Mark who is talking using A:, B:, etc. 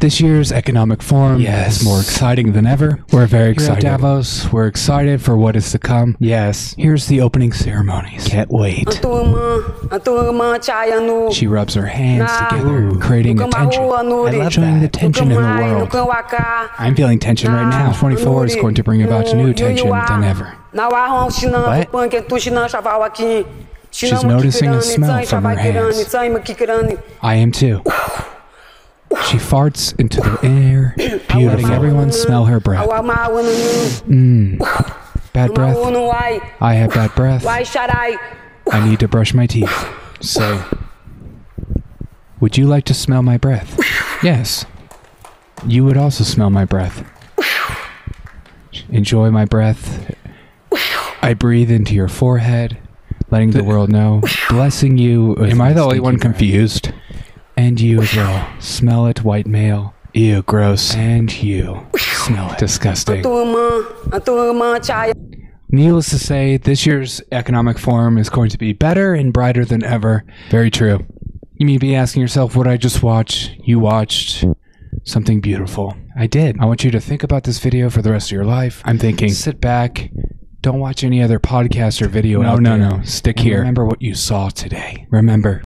A: This year's economic forum
B: Yes.
A: is more exciting than ever. We're very
B: Here at
A: excited. Davos, we're excited for what is to come.
B: Yes.
A: Here's the opening ceremonies.
B: Can't wait.
C: turma, a turma chaya no.
A: She rubs her hands together, creating a tension.
B: I love
A: Showing the tension in the
C: No Kamai, no
A: world. I'm feeling tension right now.
C: Na-
A: 24 is going to bring about new tension than ever.
C: Na wa hong
B: What?
C: pan ke tu shinan shava wa ki.
A: She's noticing a smell from her hands.
C: tsai mo kikirani.
A: I am too. She farts into the air, letting everyone smell her breath.
C: Awa
A: Mmm. Bad breath. I have bad breath.
C: Why should
A: I I need to brush my teeth. So, would you like to smell my breath? Yes. You would also smell my breath. Enjoy my breath. I breathe into your forehead, letting the world know, blessing you.
B: Am I the only
A: stinky
B: one
A: breath.
B: confused?
A: And you as well. Smell it, white male.
B: Ew, gross.
A: And you. Smell it. Disgusting.
C: Turma, a turma chaya.
A: Needless to say, this year's economic forum is going to be better and brighter than ever.
B: Very true.
A: You may be asking yourself, what I just watched? You watched something beautiful. I did. I want you to think about this video for the rest of your life.
B: I'm thinking.
A: Sit back. Don't watch any other podcast or video
B: No,
A: out
B: no,
A: there.
B: no. Stick
A: And
B: here.
A: Remember what you saw today. Remember.